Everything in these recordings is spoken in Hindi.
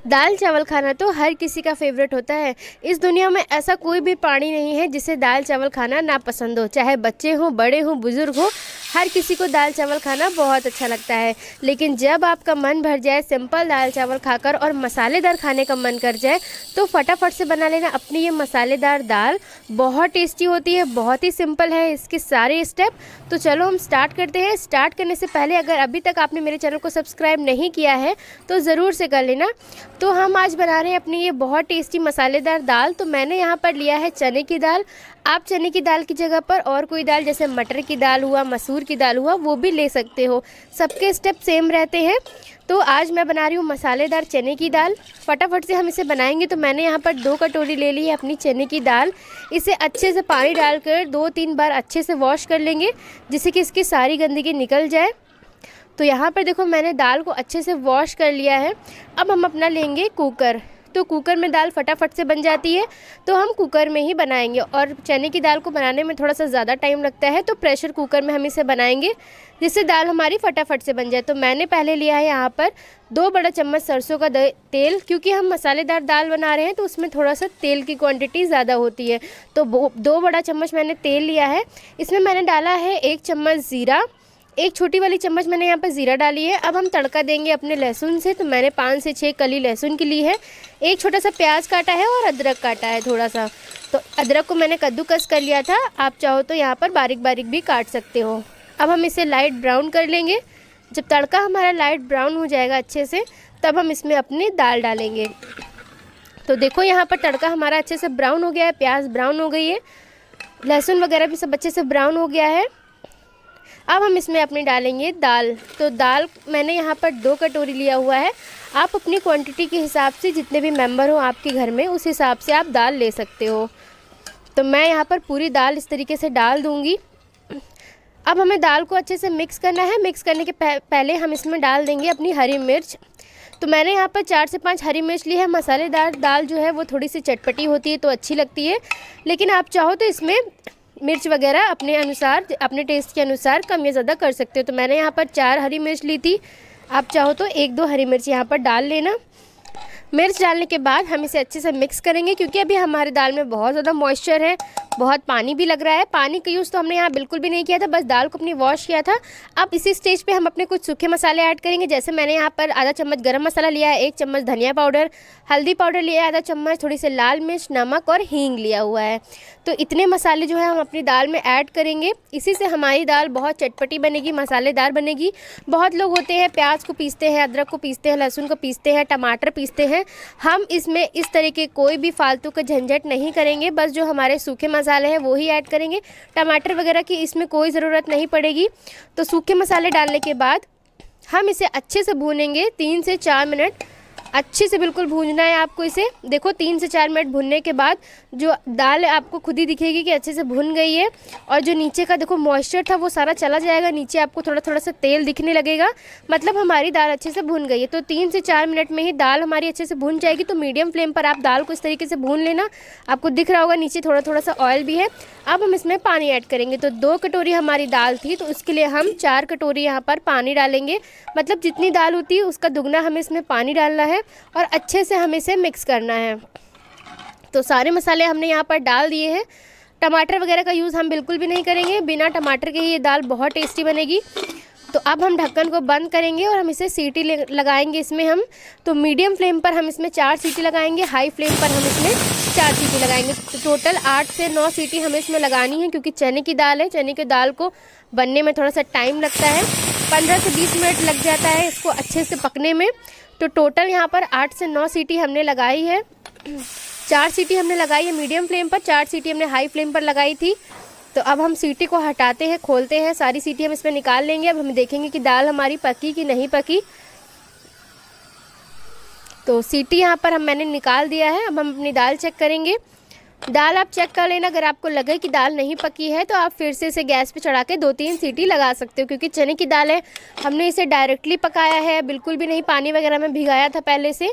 दाल चावल खाना तो हर किसी का फेवरेट होता है। इस दुनिया में ऐसा कोई भी प्राणी नहीं है जिसे दाल चावल खाना ना पसंद हो। चाहे बच्चे हों, बड़े हों, बुज़ुर्ग हो, हर किसी को दाल चावल खाना बहुत अच्छा लगता है। लेकिन जब आपका मन भर जाए सिंपल दाल चावल खाकर और मसालेदार खाने का मन कर जाए तो फटाफट से बना लेना अपनी ये मसालेदार दाल। बहुत टेस्टी होती है, बहुत ही सिंपल है इसके सारे स्टेप तो चलो हम स्टार्ट करते हैं। स्टार्ट करने से पहले अगर अभी तक आपने मेरे चैनल को सब्सक्राइब नहीं किया है तो ज़रूर से कर लेना। तो हम आज बना रहे हैं अपनी ये बहुत टेस्टी मसालेदार दाल। तो मैंने यहाँ पर लिया है चने की दाल। आप चने की दाल की जगह पर और कोई दाल, जैसे मटर की दाल हुआ, मसूर की दाल हुआ, वो भी ले सकते हो। सबके स्टेप सेम रहते हैं। तो आज मैं बना रही हूँ मसालेदार चने की दाल। फटाफट से हम इसे बनाएँगे। तो मैंने यहाँ पर दो कटोरी ले ली है अपनी चने की दाल। इसे अच्छे से पानी डालकर दो तीन बार अच्छे से वॉश कर लेंगे, जिससे कि इसकी सारी गंदगी निकल जाए। तो यहाँ पर देखो मैंने दाल को अच्छे से वॉश कर लिया है। अब हम अपना लेंगे कुकर तो कुकर में दाल फटाफट से बन जाती है। तो हम कुकर में ही बनाएँगे और चने की दाल को बनाने में थोड़ा सा ज़्यादा टाइम लगता है। तो प्रेशर कुकर में हम इसे बनाएँगे, जिससे दाल हमारी फटाफट से बन जाए। तो मैंने पहले लिया है यहाँ पर दो बड़ा चम्मच सरसों का तेल, क्योंकि हम मसालेदार दाल बना रहे हैं तो उसमें थोड़ा सा तेल की क्वांटिटी ज़्यादा होती है। तो दो बड़ा चम्मच मैंने तेल लिया है। इसमें मैंने डाला है एक चम्मच ज़ीरा। एक छोटी वाली चम्मच मैंने यहाँ पर ज़ीरा डाली है। अब हम तड़का देंगे अपने लहसुन से। तो मैंने पाँच से छः कली लहसुन की ली है। एक छोटा सा प्याज काटा है और अदरक काटा है थोड़ा सा। तो अदरक को मैंने कद्दूकस कर लिया था। आप चाहो तो यहाँ पर बारीक बारीक भी काट सकते हो। अब हम इसे लाइट ब्राउन कर लेंगे। जब तड़का हमारा लाइट ब्राउन हो जाएगा अच्छे से, तब हम इसमें अपनी दाल डालेंगे। तो देखो यहाँ पर तड़का हमारा अच्छे से ब्राउन हो गया है। प्याज ब्राउन हो गई है। लहसुन वगैरह भी सब अच्छे से ब्राउन हो गया है। अब हम इसमें अपनी डालेंगे दाल। तो दाल मैंने यहाँ पर दो कटोरी लिया हुआ है। आप अपनी क्वांटिटी के हिसाब से जितने भी मेंबर हो आपके घर में, उस हिसाब से आप दाल ले सकते हो। तो मैं यहाँ पर पूरी दाल इस तरीके से डाल दूँगी। अब हमें दाल को अच्छे से मिक्स करना है। मिक्स करने के पहले हम इसमें डाल देंगे अपनी हरी मिर्च। तो मैंने यहाँ पर चार से पाँच हरी मिर्च ली है। मसालेदार दाल जो है वो थोड़ी सी चटपटी होती है तो अच्छी लगती है। लेकिन आप चाहो तो इसमें मिर्च वगैरह अपने अनुसार, अपने टेस्ट के अनुसार कम या ज़्यादा कर सकते हो। तो मैंने यहाँ पर चार हरी मिर्च ली थी। आप चाहो तो एक दो हरी मिर्च यहाँ पर डाल लेना। मिर्च डालने के बाद हम इसे अच्छे से मिक्स करेंगे, क्योंकि अभी हमारे दाल में बहुत ज़्यादा मॉइस्चर है, बहुत पानी भी लग रहा है। पानी का यूज़ तो हमने यहाँ बिल्कुल भी नहीं किया था, बस दाल को अपनी वॉश किया था। अब इसी स्टेज पे हम अपने कुछ सूखे मसाले ऐड करेंगे, जैसे मैंने यहाँ पर आधा चम्मच गरम मसाला लिया है, एक चम्मच धनिया पाउडर हल्दी पाउडर लिया है, आधा चम्मच थोड़ी सी लाल मिर्च, नमक और हींग लिया हुआ है। तो इतने मसाले जो है हम अपनी दाल में ऐड करेंगे। इसी से हमारी दाल बहुत चटपटी बनेगी, मसालेदार बनेगी। बहुत लोग होते हैं, प्याज को पीसते हैं, अदरक को पीसते हैं, लहसुन को पीसते हैं, टमाटर पीसते हैं हम इसमें इस तरह के कोई भी फालतू का झंझट नहीं करेंगे, बस जो हमारे सूखे मसाले हैं वो ही ऐड करेंगे। टमाटर वगैरह की इसमें कोई ज़रूरत नहीं पड़ेगी। तो सूखे मसाले डालने के बाद हम इसे अच्छे से भूनेंगे तीन से चार मिनट। अच्छे से बिल्कुल भूनना है आपको इसे। देखो, तीन से चार मिनट भुनने के बाद जो दाल आपको खुद ही दिखेगी कि अच्छे से भुन गई है। और जो नीचे का देखो मॉइस्चर था, वो सारा चला जाएगा। नीचे आपको थोड़ा थोड़ा सा तेल दिखने लगेगा। मतलब हमारी दाल अच्छे से भुन गई है। तो तीन से चार मिनट में ही दाल हमारी अच्छे से भुन जाएगी। तो मीडियम फ्लेम पर आप दाल को इस तरीके से भून लेना। आपको दिख रहा होगा नीचे थोड़ा थोड़ा सा ऑयल भी है। अब हम इसमें पानी ऐड करेंगे। तो दो कटोरी हमारी दाल थी तो उसके लिए हम चार कटोरी यहाँ पर पानी डालेंगे। मतलब जितनी दाल होती है, उसका दुगना हमें इसमें पानी डालना है। और अच्छे से हमें इसे मिक्स करना है। तो सारे मसाले हमने यहाँ पर डाल दिए हैं। टमाटर वगैरह का यूज़ हम बिल्कुल भी नहीं करेंगे। बिना टमाटर के ही ये दाल बहुत टेस्टी बनेगी। तो अब हम ढक्कन को बंद करेंगे और हम इसे सीटी लगाएँगे इसमें हम। तो मीडियम फ्लेम पर हम इसमें चार सीटी लगाएँगे। हाई फ्लेम पर हम इसमें चार सीटी लगाएँगे। तो टोटल आठ से नौ सीटी हमें इसमें लगानी है क्योंकि चने की दाल है। चने की दाल को बनने में थोड़ा सा टाइम लगता है। पंद्रह से बीस मिनट लग जाता है इसको अच्छे से पकने में। तो टोटल यहाँ पर आठ से नौ सीटी हमने लगाई है। चार सीटी हमने लगाई है मीडियम फ्लेम पर, चार सीटी हमने हाई फ्लेम पर लगाई थी। तो अब हम सीटी को हटाते हैं, खोलते हैं, सारी सीटी हम इसमें निकाल लेंगे। अब हम देखेंगे कि दाल हमारी पकी कि नहीं पकी। तो सीटी यहाँ पर हम मैंने निकाल दिया है, अब हम अपनी दाल चेक करेंगे। दाल आप चेक कर लेना, अगर आपको लगे कि दाल नहीं पकी है तो आप फिर से इसे गैस पे चढ़ा के दो तीन सीटी लगा सकते हो, क्योंकि चने की दाल है हमने इसे डायरेक्टली पकाया है, बिल्कुल भी नहीं, पानी वगैरह में भिगाया था पहले से।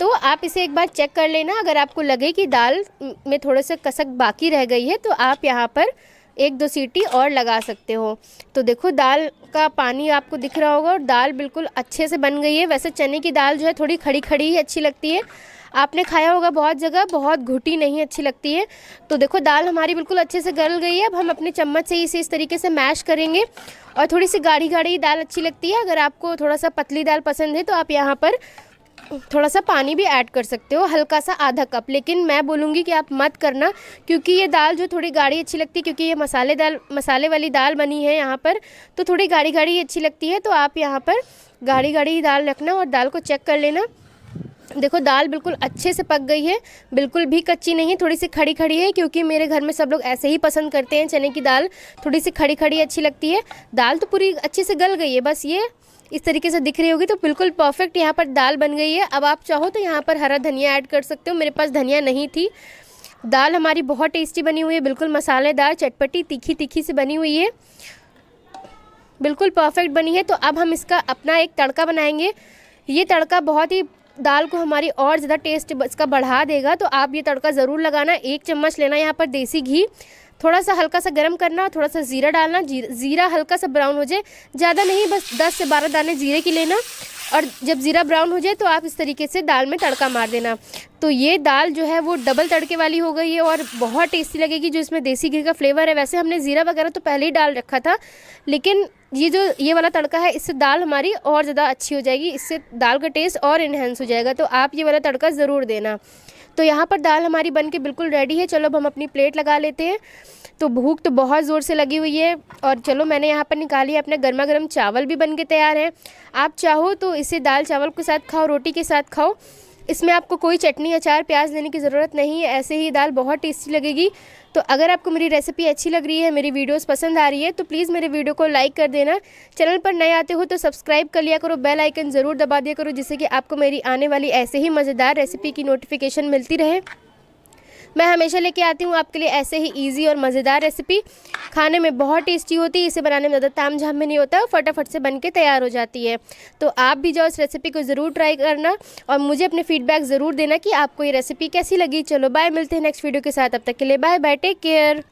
तो आप इसे एक बार चेक कर लेना, अगर आपको लगे कि दाल में थोड़े से कसक बाकी रह गई है तो आप यहाँ पर एक दो सीटी और लगा सकते हो। तो देखो, दाल का पानी आपको दिख रहा होगा, और दाल बिल्कुल अच्छे से बन गई है। वैसे चने की दाल जो है थोड़ी खड़ी खड़ी ही अच्छी लगती है। आपने खाया होगा बहुत जगह, बहुत घुटी नहीं अच्छी लगती है। तो देखो, दाल हमारी बिल्कुल अच्छे से गल गई है। अब हम अपने चम्मच से इसे इस तरीके से मैश करेंगे। और थोड़ी सी गाढ़ी गाढ़ी दाल अच्छी लगती है। अगर आपको थोड़ा सा पतली दाल पसंद है तो आप यहाँ पर थोड़ा सा पानी भी ऐड कर सकते हो हल्का सा आधा कप। लेकिन मैं बोलूँगी कि आप मत करना, क्योंकि ये दाल जो थोड़ी गाढ़ी अच्छी लगती है, क्योंकि ये मसाले दाल, मसाले वाली दाल बनी है यहाँ पर तो थोड़ी गाढ़ी गाढ़ी अच्छी लगती है तो आप यहाँ पर गाढ़ी गाढ़ी दाल रखना और दाल को चेक कर लेना। देखो, दाल बिल्कुल अच्छे से पक गई है। बिल्कुल भी कच्ची नहीं है थोड़ी सी खड़ी खड़ी है, क्योंकि मेरे घर में सब लोग ऐसे ही पसंद करते हैं चने की दाल। थोड़ी सी खड़ी खड़ी अच्छी लगती है। दाल तो पूरी अच्छे से गल गई है, बस ये इस तरीके से दिख रही होगी तो बिल्कुल परफेक्ट यहाँ पर दाल बन गई है। अब आप चाहो तो यहाँ पर हरा धनिया ऐड कर सकते हो, मेरे पास धनिया नहीं थी। दाल हमारी बहुत टेस्टी बनी हुई है, बिल्कुल मसालेदार, चटपटी, तीखी तीखी से बनी हुई है। बिल्कुल परफेक्ट बनी है तो अब हम इसका अपना एक तड़का बनाएँगे। ये तड़का बहुत ही दाल को हमारी और ज़्यादा टेस्ट इसका बढ़ा देगा तो आप ये तड़का ज़रूर लगाना। एक चम्मच लेना यहाँ पर देसी घी। थोड़ा सा हल्का सा गर्म करना, थोड़ा सा ज़ीरा डालना ज़ीरा हल्का सा ब्राउन हो जाए। ज़्यादा नहीं, बस 10 से 12 दाने ज़ीरे की लेना। और जब ज़ीरा ब्राउन हो जाए तो आप इस तरीके से दाल में तड़का मार देना। तो ये दाल जो है वो डबल तड़के वाली हो गई है और बहुत टेस्टी लगेगी जो इसमें देसी घी का फ्लेवर है। वैसे हमने ज़ीरा वगैरह तो पहले ही डाल रखा था, लेकिन ये जो, ये वाला तड़का है, इससे दाल हमारी और ज़्यादा अच्छी हो जाएगी। इससे दाल का टेस्ट और इन्हेंस हो जाएगा। तो आप ये वाला तड़का ज़रूर देना। तो यहाँ पर दाल हमारी बन के बिल्कुल रेडी है। चलो अब हम अपनी प्लेट लगा लेते हैं। तो भूख तो बहुत ज़ोर से लगी हुई है और चलो मैंने यहाँ पर निकाली है अपने गर्मा गर्म चावल भी बन के तैयार हैं। आप चाहो तो इसे दाल चावल के साथ खाओ, रोटी के साथ खाओ। इसमें आपको कोई चटनी, अचार, प्याज देने की ज़रूरत नहीं है। ऐसे ही दाल बहुत टेस्टी लगेगी। तो अगर आपको मेरी रेसिपी अच्छी लग रही है, मेरी वीडियोस पसंद आ रही है तो प्लीज़ मेरे वीडियो को लाइक कर देना। चैनल पर नए आते हो तो सब्सक्राइब कर लिया करो बेल आइकन ज़रूर दबा दिया करो, जिससे कि आपको मेरी आने वाली ऐसे ही मज़ेदार रेसिपी की नोटिफिकेशन मिलती रहे। मैं हमेशा लेके आती हूँ आपके लिए ऐसे ही इजी और मज़ेदार रेसिपी खाने में बहुत टेस्टी होती है, इसे बनाने में ज़्यादा ताम झाम में नहीं होता फटाफट से बन के तैयार हो जाती है। तो आप भी जाओ इस रेसिपी को ज़रूर ट्राई करना और मुझे अपने फीडबैक ज़रूर देना कि आपको ये रेसिपी कैसी लगी। चलो बाय मिलते हैं नेक्स्ट वीडियो के साथ। अब तक के लिए बाय बाय टेक केयर